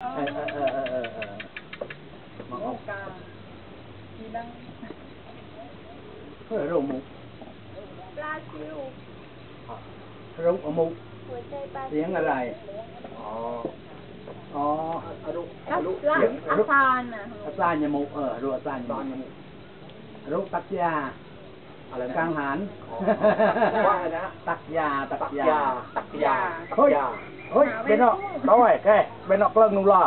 เออเออเออเออเออเออมาเอากาทีดังเพื่อเราหมูปลาซิวเราเอาหมูหัวใจปลาเสียงอะไร อ๋อ อ๋ออะดุลัอะดุลัเสียงอาซานน่ะอาซานยามูเออรู้อาซานยาตอนมูนี้รู้ตักยาอะไรนะกลางหารอ๋อว่าไงนะตักยา ตักตักยายา ตักยา ตัเฮ้กยยา เฮ้ยเป็นเนาะน้อยแค่เป็นเนาะกลา